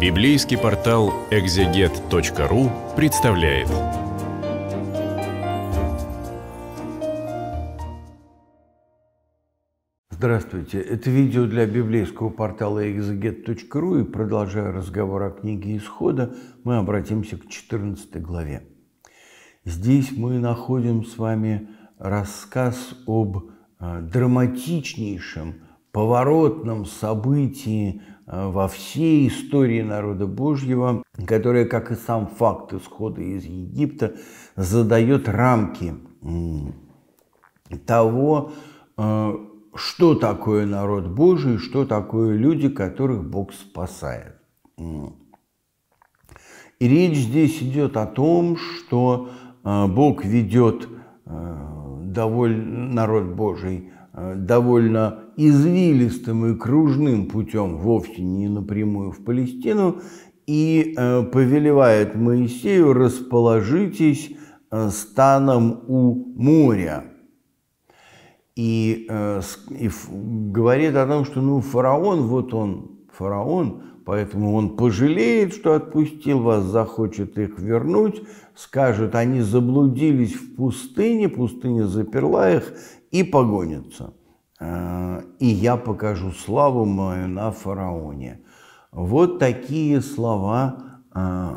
Библейский портал экзегет.ру представляет. Здравствуйте, это видео для библейского портала exeget.ru и продолжая разговор о книге Исхода, мы обратимся к 14 главе. Здесь мы находим с вами рассказ об э, драматичнейшем, поворотном событии во всей истории народа Божьего, которое, как и сам факт исхода из Египта, задает рамки того, э, что такое народ Божий, что такое люди, которых Бог спасает. И речь здесь идет о том, что э, Бог ведет довольно, народ Божий довольно извилистым и кружным путем, вовсе не напрямую в Палестину, и э, повелевает Моисею расположитесь э, станом у моря. И, э, и говорит о том, что ну, фараон, вот он, фараон, поэтому он пожалеет, что отпустил вас, захочет их вернуть, скажет, они заблудились в пустыне, пустыня заперла их и погонятся. Э, и я покажу славу мою на фараоне. Вот такие слова э,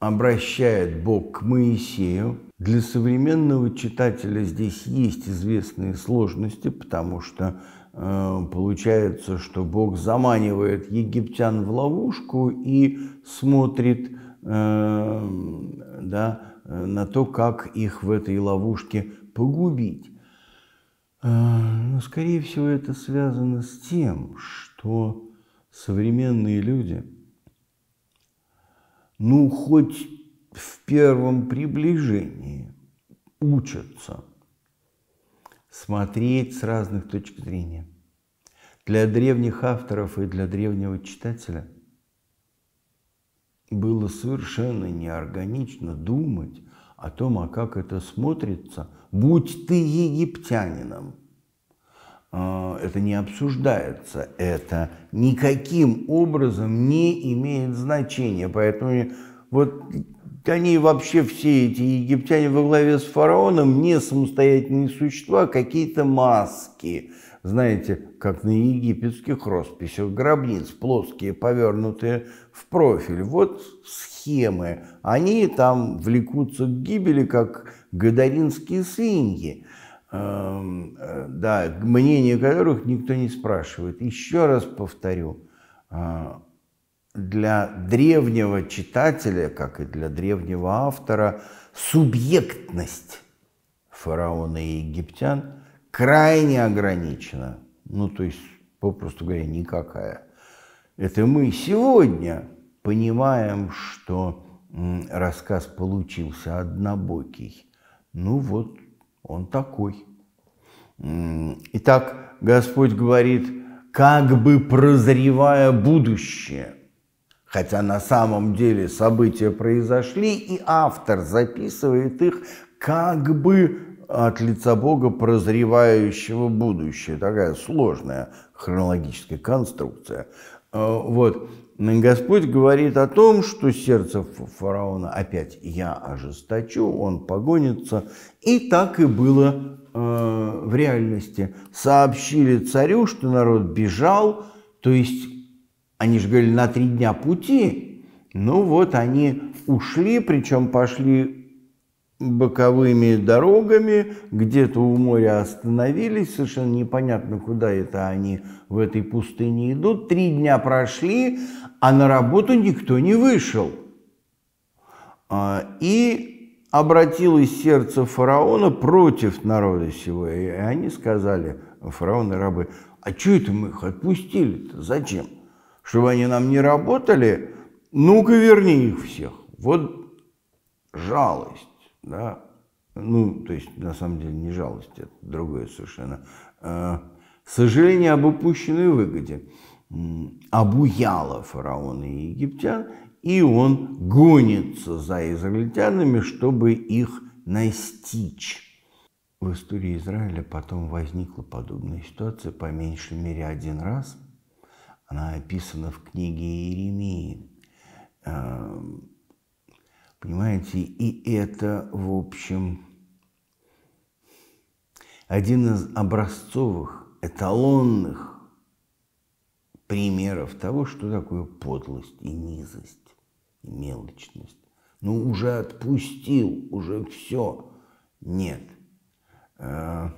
обращает Бог к Моисею. Для современного читателя здесь есть известные сложности, потому что э, получается, что Бог заманивает египтян в ловушку и смотрит да, на то, как их в этой ловушке погубить. А, но, скорее всего, это связано с тем, что современные люди, ну, хоть в первом приближении учатся смотреть с разных точек зрения. Для древних авторов и для древнего читателя было совершенно неорганично думать о том, а как это смотрится, будь ты египтянином. А, это не обсуждается, это никаким образом не имеет значения. Поэтому вот они вообще все эти египтяне во главе с фараоном не самостоятельные существа, а какие-то маски. Знаете, как на египетских росписях гробниц, плоские, повернутые в профиль. Вот схемы. Они там влекутся к гибели, как гадаринские свиньи. Эм, э, да, мнение которых никто не спрашивает. Еще раз повторю, э, для древнего читателя, как и для древнего автора, субъектность фараона и египтян крайне ограничена. Ну, то есть, попросту говоря, никакая. Это мы сегодня понимаем, что рассказ получился однобокий. Ну вот, он такой. Итак, Господь говорит, как бы прозревая будущее. Хотя на самом деле события произошли, и автор записывает их как бы от лица Бога прозревающего будущее. Такая сложная хронологическая конструкция. Э, вот. Господь говорит о том, что сердце фараона опять я ожесточу, он погонится. И так и было э, в реальности. Сообщили царю, что народ бежал, то есть они же говорили на три дня пути. Ну вот они ушли, причем пошли боковыми дорогами, где-то у моря остановились, совершенно непонятно, куда это они в этой пустыне идут. Три дня прошли, а на работу никто не вышел. А, и обратилось сердце фараона против народа сего. И они сказали, фараон и рабы, а что это мы их отпустили-то? Зачем? Чтобы они нам не работали? Ну-ка верни их всех. Вот жалость да, ну, то есть, на самом деле, не жалость, это другое совершенно, а, сожаление об упущенной выгоде обуяло фараона и египтян, и он гонится за израильтянами, чтобы их настичь. В истории Израиля потом возникла подобная ситуация, по меньшей мере один раз. Она описана в книге Иеремии. Понимаете, и это, в общем, один из образцовых, эталонных примеров того, что такое подлость и низость, и мелочность. Ну, уже отпустил, уже все. Нет. Э,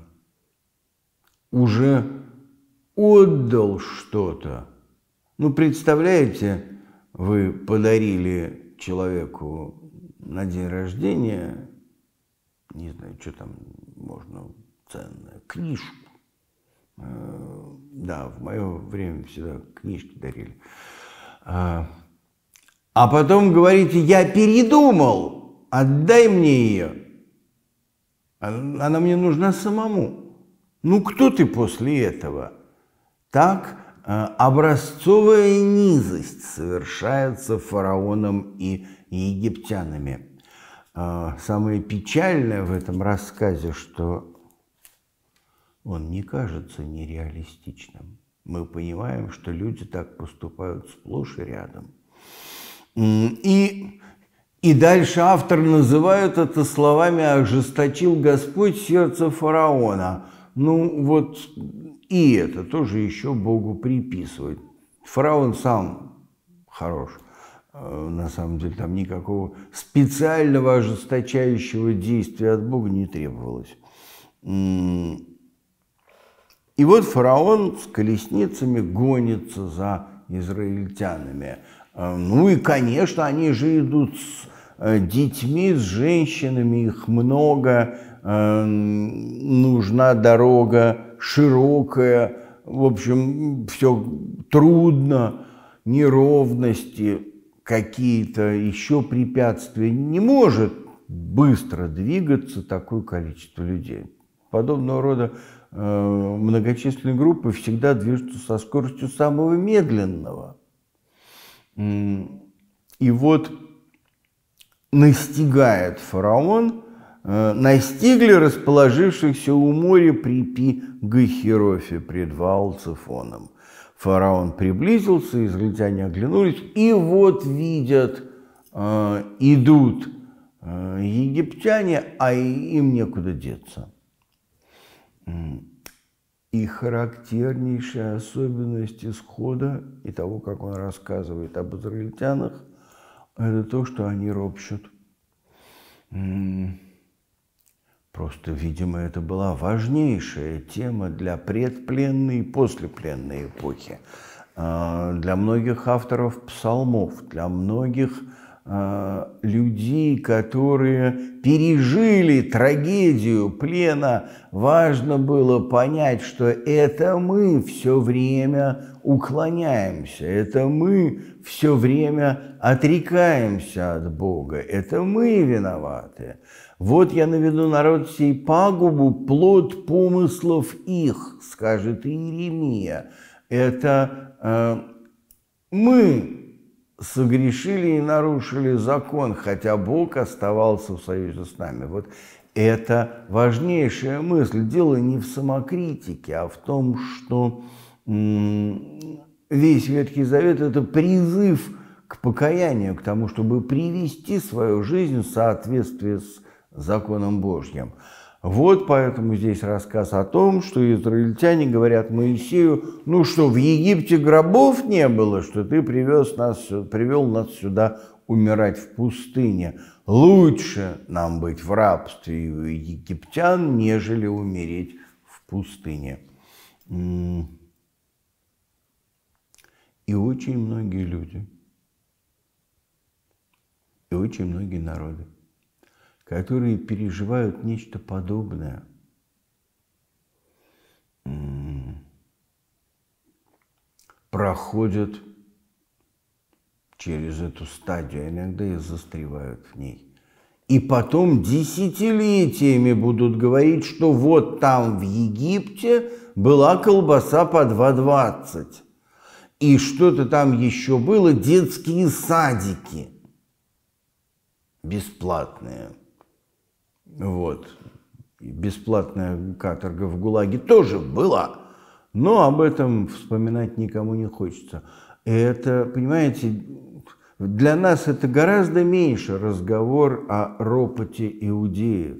уже отдал что-то. Ну, представляете, вы подарили человеку на день рождения, не знаю, что там можно ценное, книжку. Э, да, в мое время всегда книжки дарили. А, а потом говорите, я передумал, отдай мне ее. Она мне нужна самому. Ну, кто ты после этого? Так э, образцовая низость совершается фараоном и египтянами. Э, самое печальное в этом рассказе, что он не кажется нереалистичным. Мы понимаем, что люди так поступают сплошь и рядом. И, и дальше автор называет это словами «ожесточил Господь сердце фараона». Ну вот и это тоже еще Богу приписывать. Фараон сам хорош. Э, на самом деле там никакого специального ожесточающего действия от Бога не требовалось. И вот фараон с колесницами гонится за израильтянами. Э, ну и, конечно, они же идут с э, детьми, с женщинами, их много, нужна дорога широкая, в общем, все трудно, неровности какие-то, еще препятствия. Не может быстро двигаться такое количество людей. Подобного рода Э, многочисленные группы всегда движутся со скоростью самого медленного. И вот настигает фараон, настигли расположившихся у моря при Пи-Гахерофе пред Ваал-Цифоном. Фараон приблизился, израильтяне оглянулись, и вот видят, э, идут египтяне, а им некуда деться. И характернейшая особенность исхода и того, как он рассказывает об израильтянах, это то, что они ропщут. Просто, видимо, это была важнейшая тема для предпленной и послепленной эпохи. А, для многих авторов псалмов, для многих Э, людей, которые пережили трагедию плена, важно было понять, что это мы все время уклоняемся, это мы все время отрекаемся от Бога, это мы виноваты. Вот я наведу народ сей пагубу, плод помыслов их, скажет Иеремия. Это э, мы согрешили и нарушили закон, хотя Бог оставался в союзе с нами. Вот это важнейшая мысль. Дело не в самокритике, а в том, что весь Ветхий Завет – это призыв к покаянию, к тому, чтобы привести свою жизнь в соответствие с законом Божьим. Вот поэтому здесь рассказ о том, что израильтяне говорят Моисею, ну что, в Египте гробов не было, что ты привез нас, привел нас сюда умирать в пустыне. Лучше нам быть в рабстве у египтян, нежели умереть в пустыне. И очень многие люди, и очень многие народы которые переживают нечто подобное. проходят через эту стадию, иногда и застревают в ней. И потом десятилетиями будут говорить, что вот там в Египте была колбаса по 2,20. И что-то там еще было, детские садики бесплатные. Вот. бесплатная каторга в ГУЛАГе тоже была. Но об этом вспоминать никому не хочется. Это, понимаете, для нас это гораздо меньше разговор о ропоте иудеев.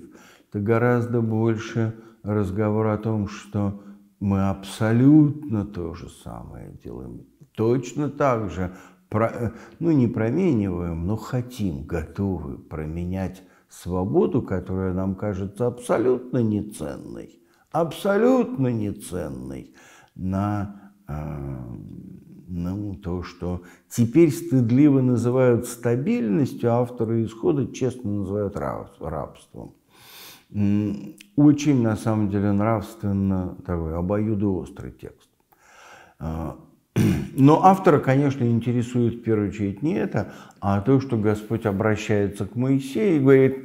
Это гораздо больше разговор о том, что мы абсолютно то же самое делаем. Точно так же, ну не промениваем, но хотим, готовы променять свободу, которая нам кажется абсолютно неценной, абсолютно неценной, на э, ну, то, что теперь стыдливо называют стабильностью, а авторы исхода честно называют рабством. Очень, на самом деле, нравственно такой обоюдоострый текст. А, но автора, конечно, интересует в первую очередь не это, а то, что Господь обращается к Моисею и говорит,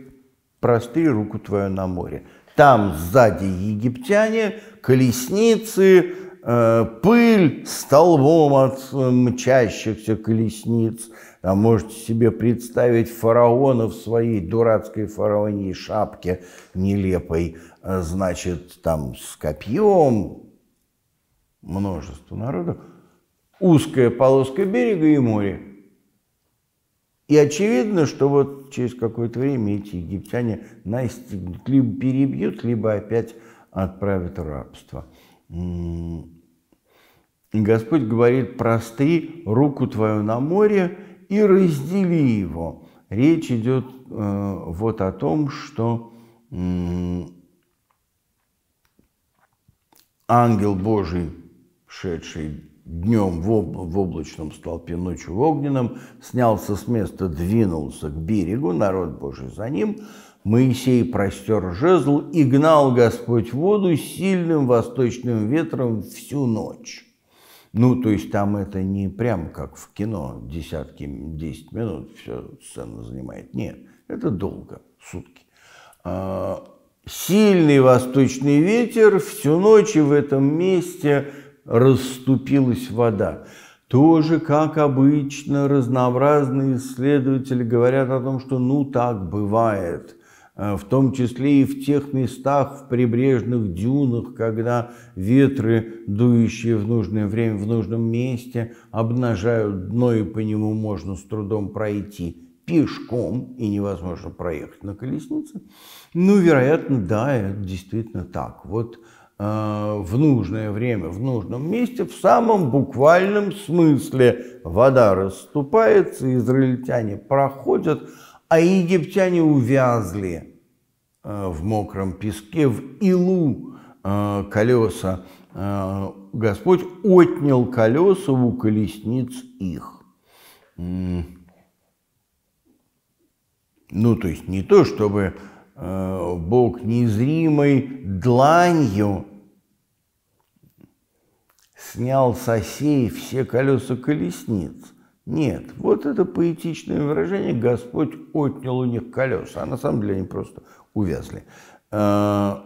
простри руку твою на море. Там сзади египтяне, колесницы, э, пыль столбом от мчащихся колесниц. Там можете себе представить фараона в своей дурацкой фараоньей шапке нелепой, э, значит, там с копьем, множество народу, узкая полоска берега и море. И очевидно, что вот через какое-то время эти египтяне настигнут, либо перебьют, либо опять отправят в рабство. Господь говорит, простри руку твою на море и раздели его. Речь идет э, вот о том, что э, ангел Божий, шедший днем в, об, в облачном столпе, ночью в огненном, снялся с места, двинулся к берегу, народ Божий за ним. Моисей простер жезл и гнал Господь воду сильным восточным ветром всю ночь. Ну, то есть там это не прям как в кино, десятки, 10 минут все сцена занимает. Нет, это долго, сутки. А, сильный восточный ветер всю ночь и в этом месте расступилась вода. Тоже, как обычно, разнообразные исследователи говорят о том, что ну так бывает, э, в том числе и в тех местах, в прибрежных дюнах, когда ветры, дующие в нужное время в нужном месте, обнажают дно, и по нему можно с трудом пройти пешком, и невозможно проехать на колеснице. Ну, вероятно, да, это действительно так. Вот в нужное время, в нужном месте, в самом буквальном смысле. Вода расступается, израильтяне проходят, а египтяне увязли э, в мокром песке, в илу э, колеса. Господь отнял колеса у колесниц их. Ну, то есть не то, чтобы Бог незримой дланью снял с осей все колеса колесниц. Нет, вот это поэтичное выражение «Господь отнял у них колеса», а на самом деле они просто увязли. А,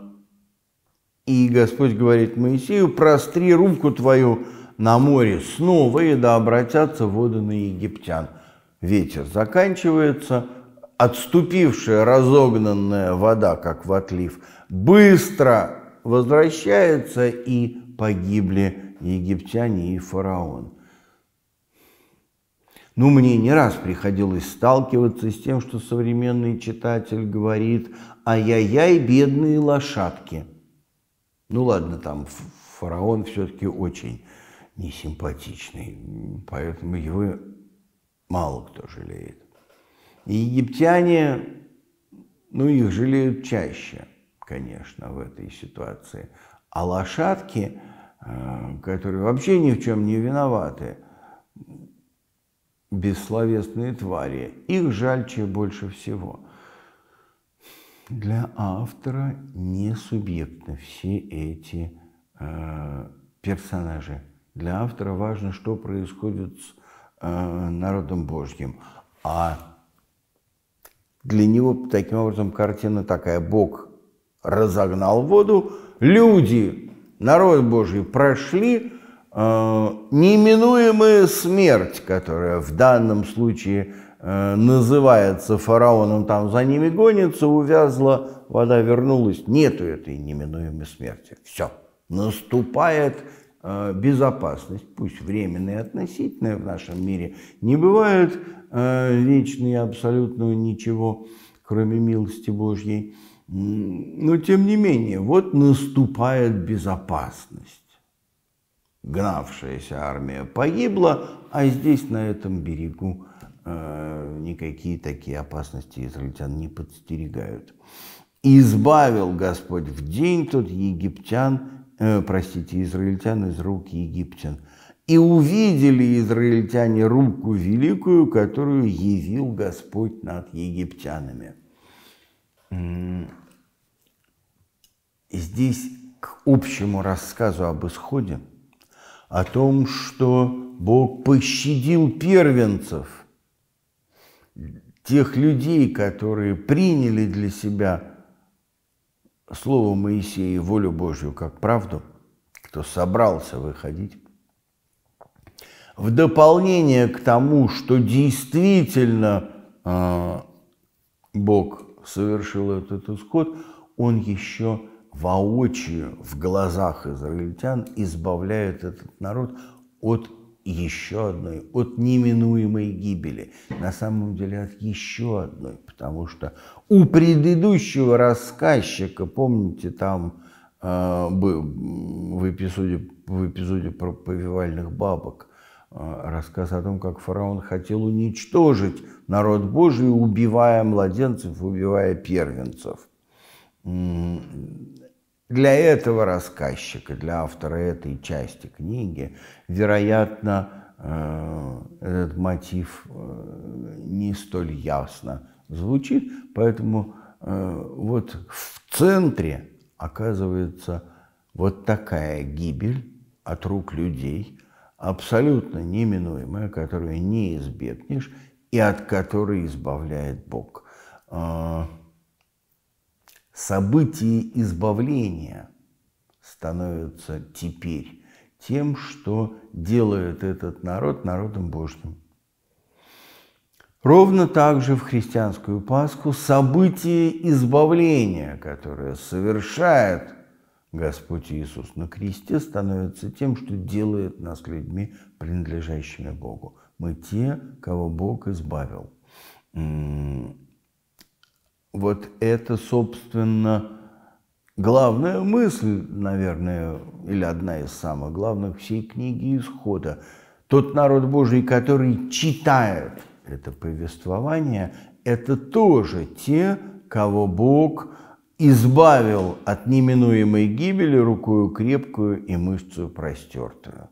и Господь говорит Моисею, простри руку твою на море снова, и да обратятся воды на египтян. Ветер заканчивается, отступившая разогнанная вода, как в отлив, быстро возвращается, и погибли египтяне и фараон. Ну, мне не раз приходилось сталкиваться с тем, что современный читатель говорит «Ай-яй-яй, бедные лошадки». Ну ладно, там фараон все-таки очень несимпатичный, поэтому его мало кто жалеет. И египтяне, ну, их жалеют чаще, конечно, в этой ситуации. А лошадки – Э, которые вообще ни в чем не виноваты, бессловесные твари, их жальче больше всего. Для автора не субъектны все эти э, персонажи. Для автора важно, что происходит с э, народом Божьим. А для него таким образом картина такая. Бог разогнал воду, люди народ Божий прошли э, неминуемая смерть, которая в данном случае э, называется фараоном, там за ними гонится, увязла, вода вернулась. Нету этой неминуемой смерти. Все. Наступает э, безопасность, пусть временная и относительная в нашем мире, не бывает э, вечной и абсолютного ничего, кроме милости Божьей. Но тем не менее, вот наступает безопасность. Гнавшаяся армия погибла, а здесь, на этом берегу, э, никакие такие опасности израильтян не подстерегают. «Избавил Господь в день тот египтян, э, простите, израильтян из рук египтян, и увидели израильтяне руку великую, которую явил Господь над египтянами». Здесь к общему рассказу об исходе, о том, что Бог пощадил первенцев, тех людей, которые приняли для себя слово Моисея и волю Божью как правду, кто собрался выходить. В дополнение к тому, что действительно э, Бог совершил этот исход, он еще воочию в глазах израильтян избавляет этот народ от еще одной, от неминуемой гибели. На самом деле от еще одной, потому что у предыдущего рассказчика, помните, там э, в эпизоде, в эпизоде про повивальных бабок, рассказ о том, как фараон хотел уничтожить народ Божий, убивая младенцев, убивая первенцев. Для этого рассказчика, для автора этой части книги, вероятно, э, этот мотив э, не столь ясно звучит, поэтому э, вот в центре оказывается вот такая гибель от рук людей, абсолютно неминуемая, которую не избегнешь и от которой избавляет Бог. А, событие избавления становится теперь тем, что делает этот народ народом Божьим. Ровно так же в христианскую Пасху событие избавления, которое совершает Господь Иисус на кресте, становится тем, что делает нас людьми, принадлежащими Богу. Мы те, кого Бог избавил. Вот это, собственно, главная мысль, наверное, или одна из самых главных всей книги Исхода. Тот народ Божий, который читает это повествование, это тоже те, кого Бог избавил от неминуемой гибели рукою крепкую и мышцу простертую.